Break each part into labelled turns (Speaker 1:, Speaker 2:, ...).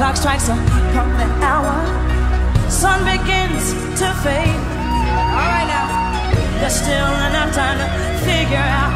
Speaker 1: Clock strikes a peak the hour. Sun begins to fade. All right now, there's still enough time to figure out.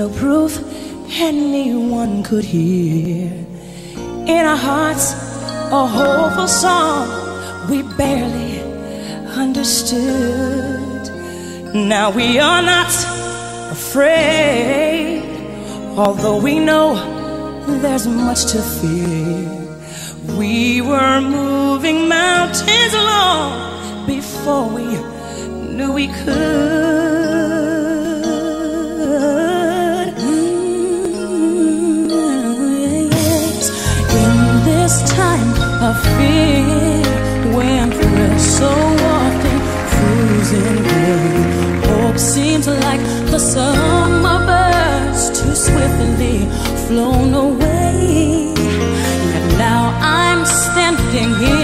Speaker 1: no proof anyone could hear. In our hearts, a hopeful song we barely understood. Now we are not afraid, although we know there's much to fear. We were moving mountains along before we knew we could. I when so often Hope seems like the summer birds too swiftly flown away. Yet now I'm standing here.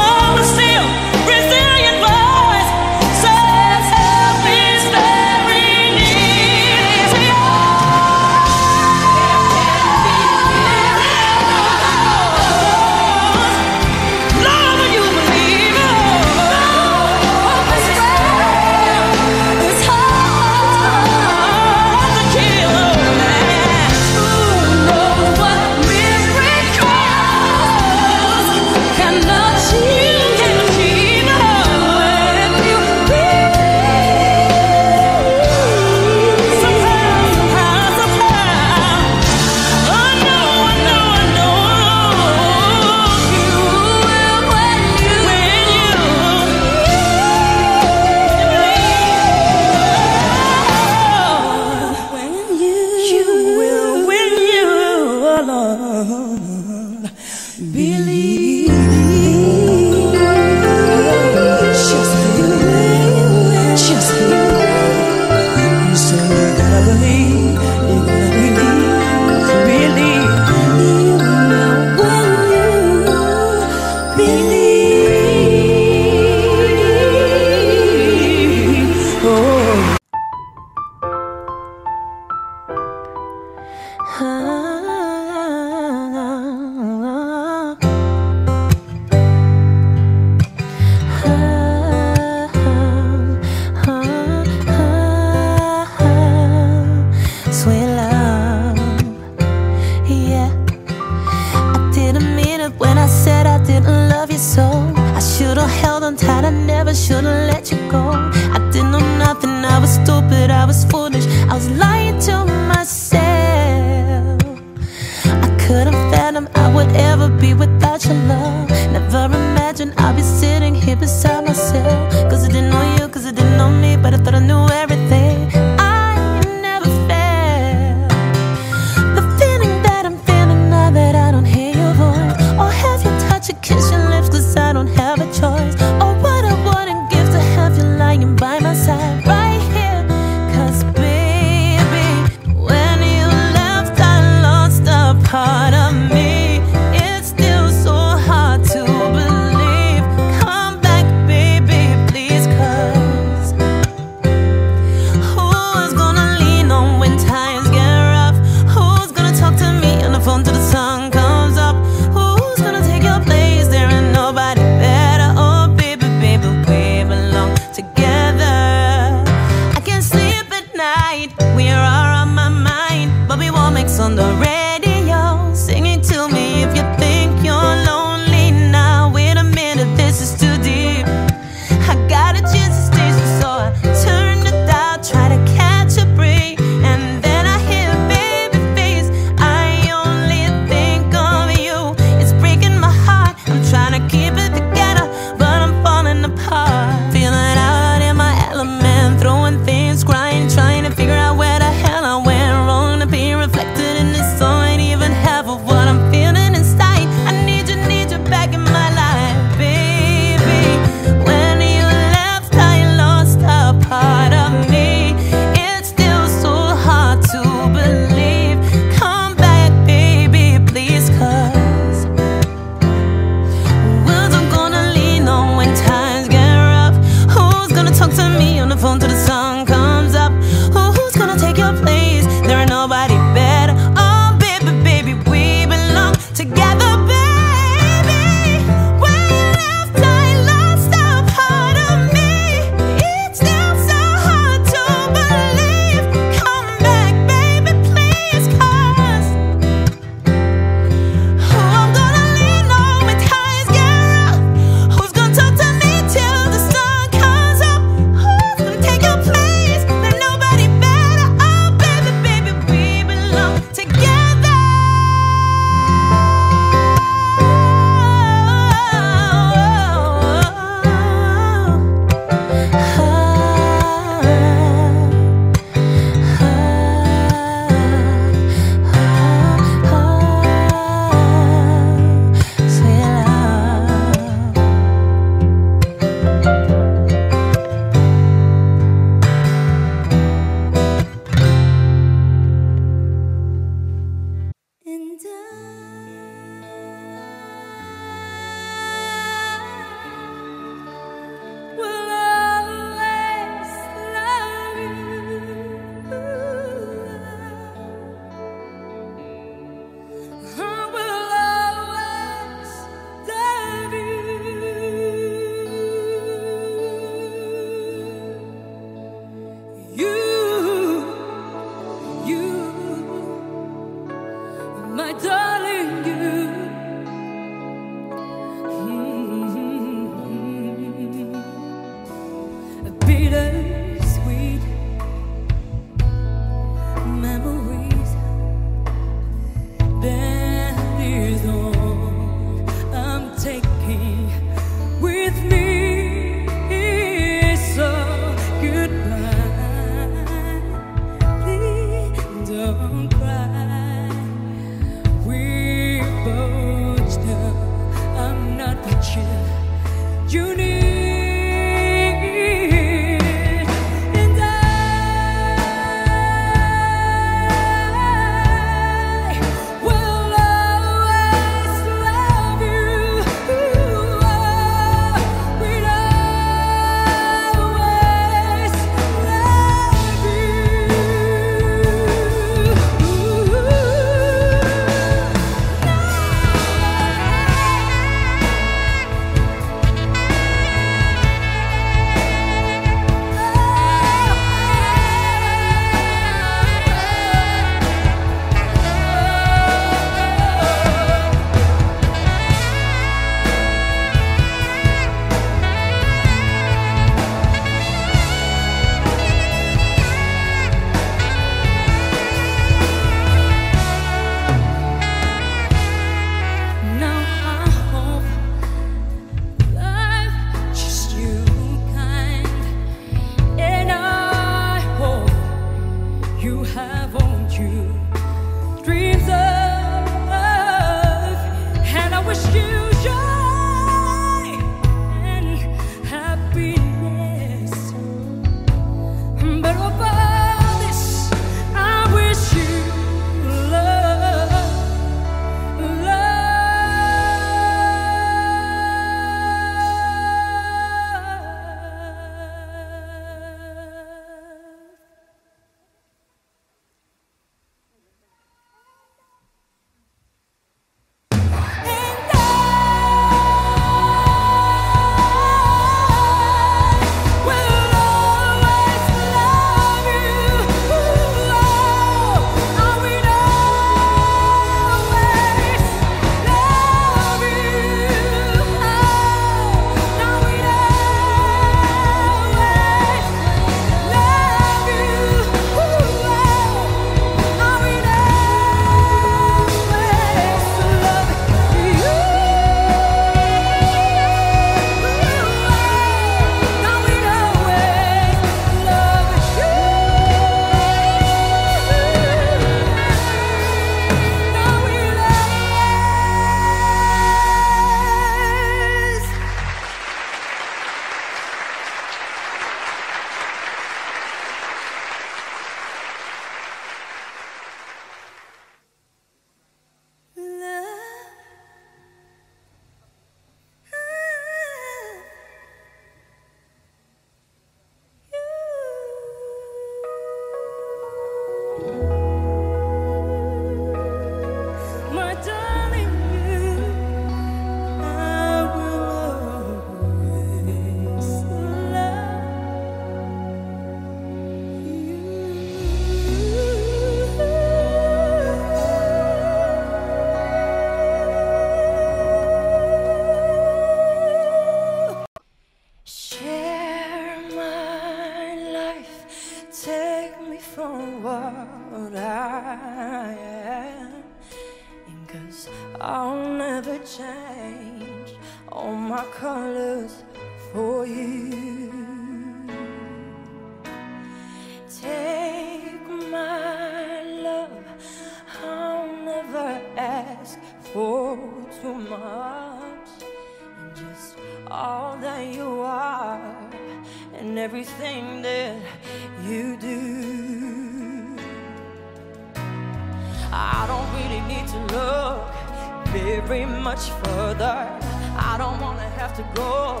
Speaker 1: very much further. I don't wanna
Speaker 2: have to go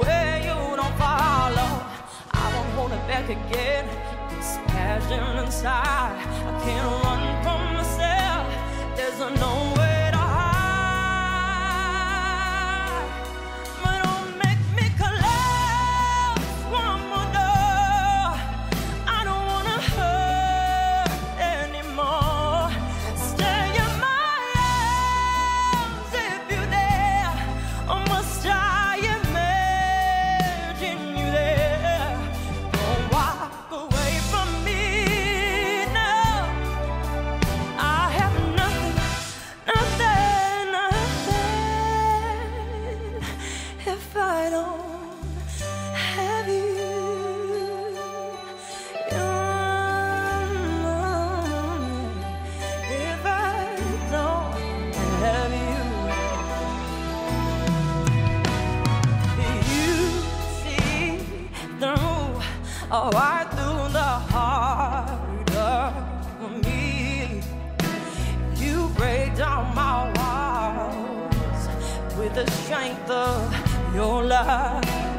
Speaker 2: where you don't follow. I won't hold it back again. This
Speaker 1: passion
Speaker 2: inside, I can't run from myself. There's a no. Oh, I threw the heart of me. You break down my walls with the strength of your love.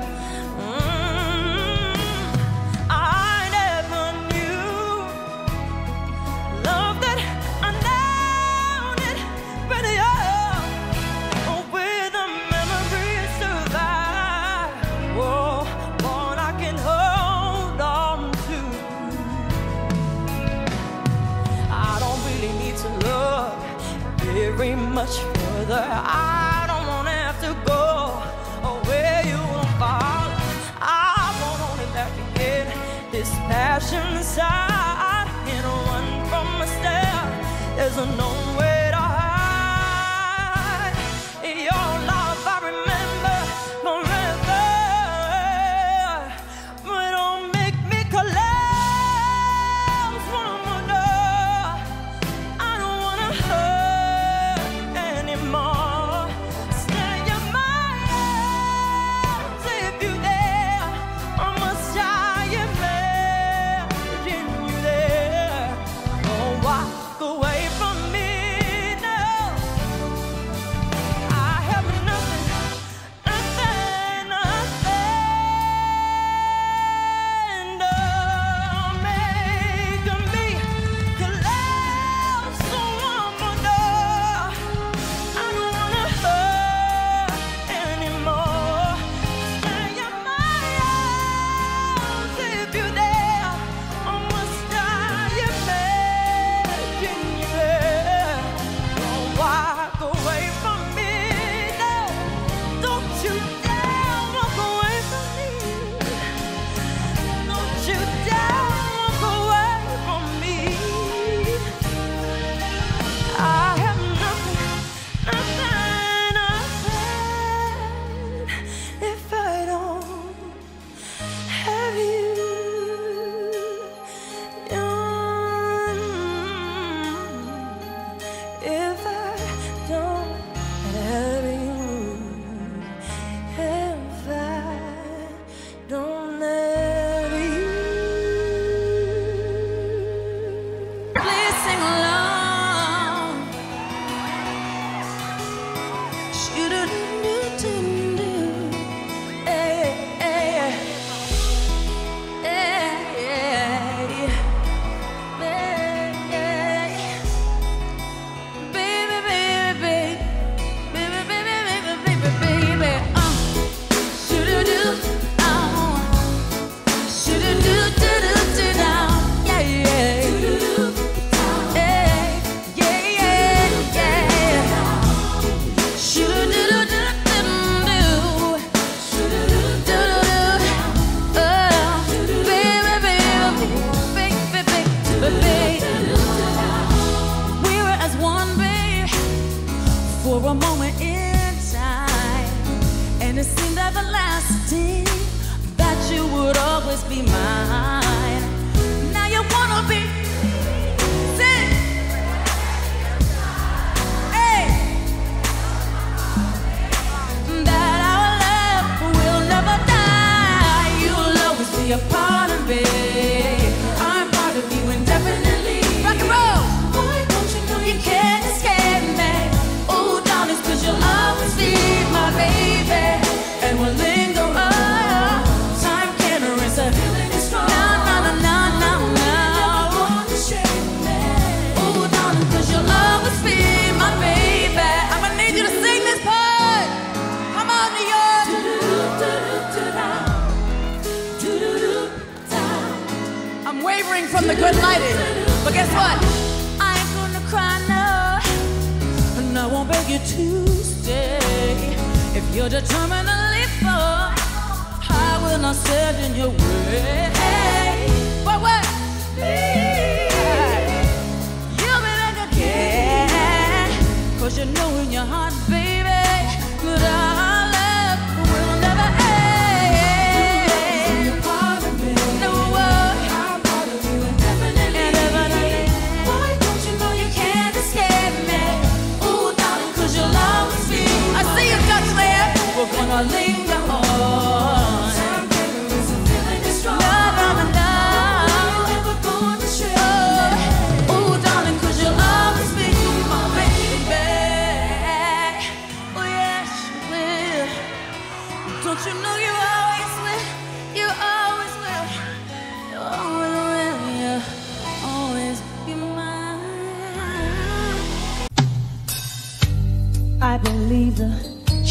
Speaker 2: seemed everlasting that you would always be mine. Now you wanna be. Sing. That our love will never die. You'll always be a part. To stay. If you're determined to leave, boy, I will not stand in your way. But what? You better again, cause you know in your heart,
Speaker 1: baby, that our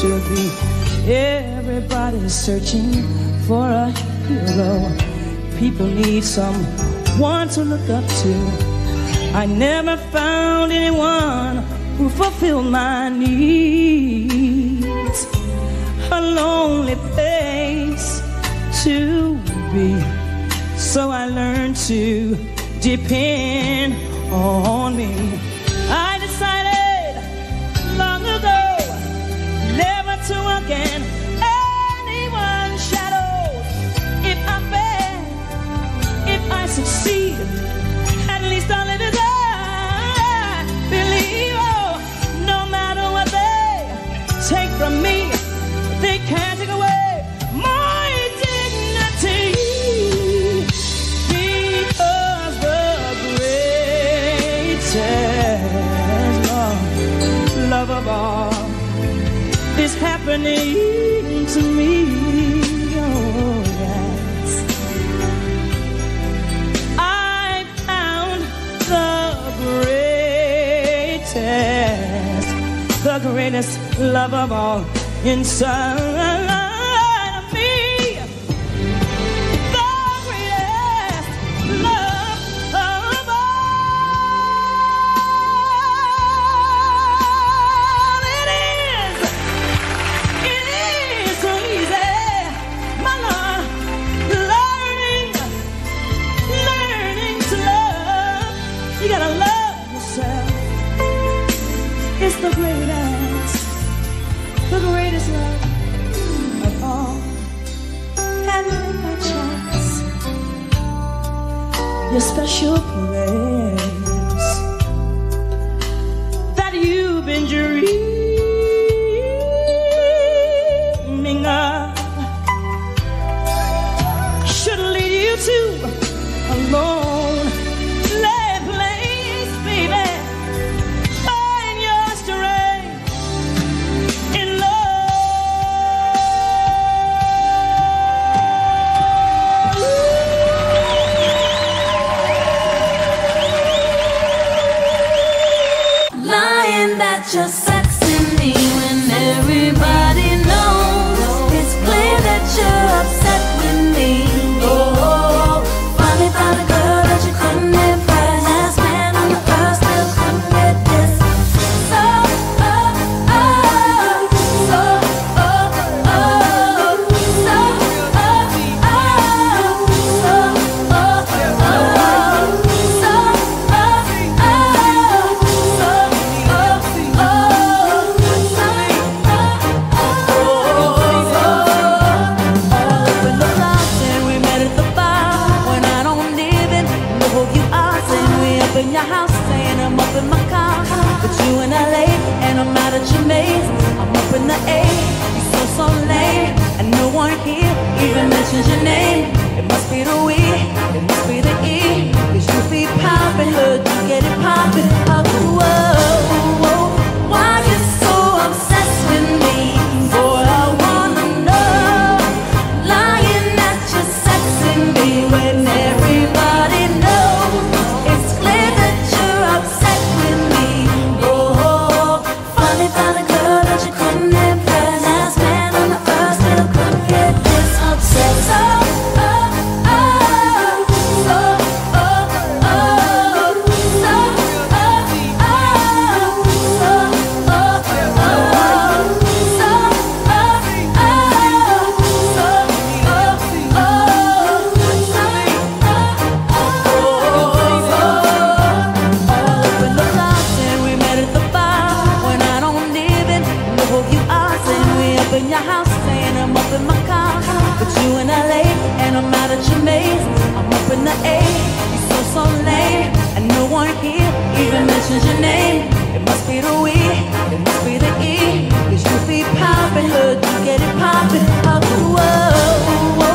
Speaker 1: to be. Everybody's searching for a hero. People need someone to look up to. I never found anyone who fulfilled my needs. A lonely place to be. So I learned to depend on me. Succeed, at least I'll live as happening to me. Oh, yes. I found the greatest, the greatest love of all inside
Speaker 2: even even mentions your name. It must be the we, it must be the E. Cause you be poppin', look, you get it poppin'. Oh, whoa, whoa.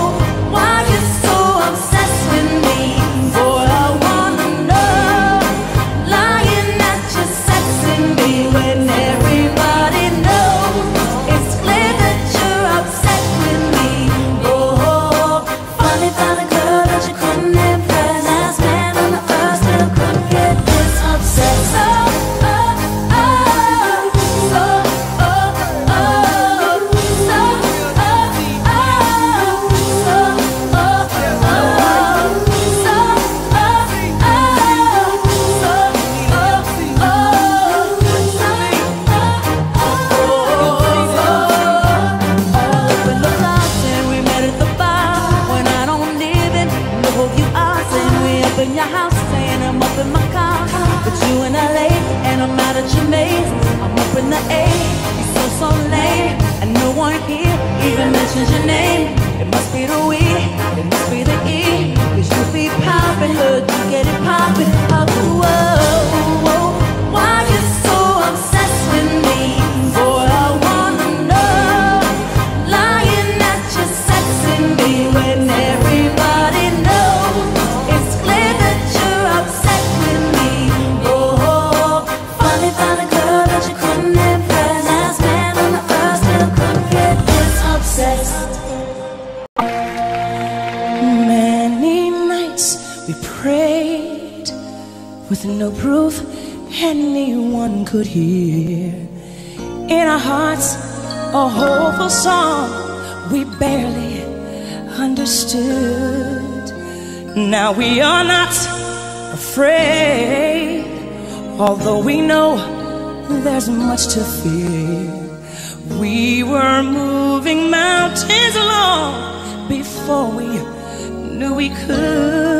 Speaker 1: Now we are not afraid, although we know there's much to fear. We were moving mountains long before we knew we could.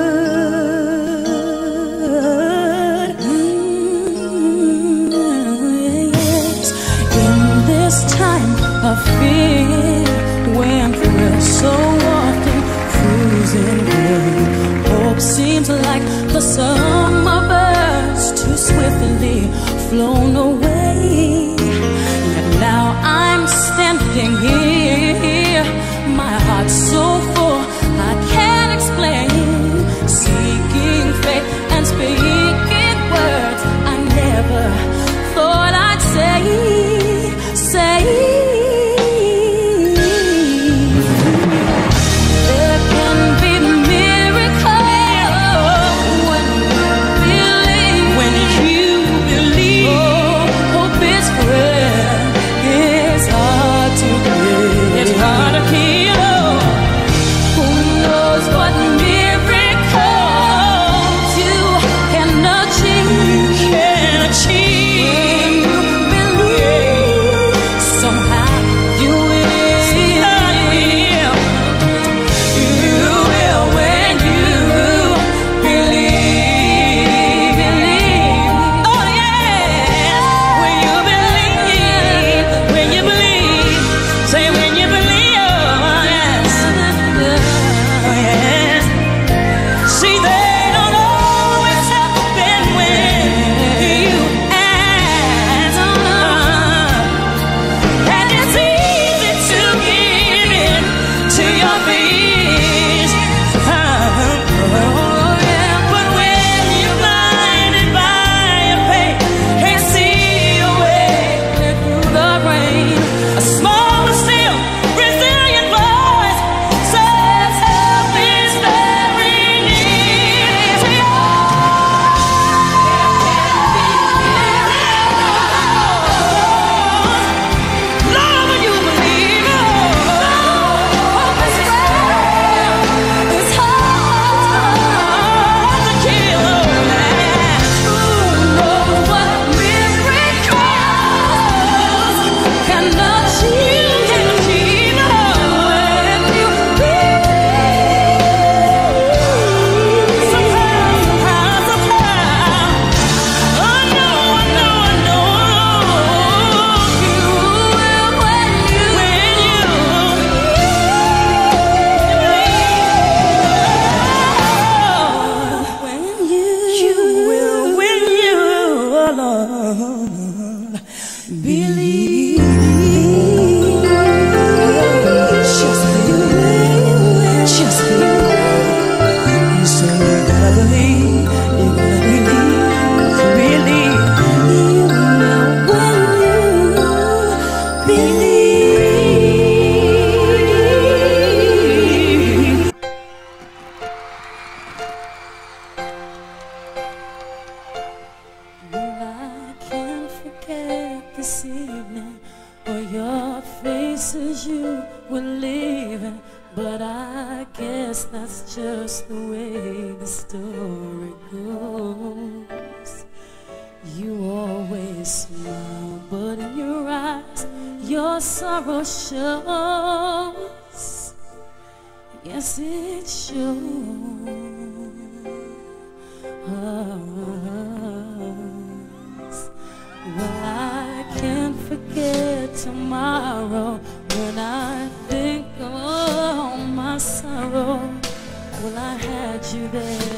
Speaker 1: Yes. In this time of fear, when we're so often cruising. Away, seems like the summer birds too swiftly flown away.
Speaker 2: sorrow shows. Yes, it shows. Well, I can't forget tomorrow when I think of all my sorrow. Well, I had you there.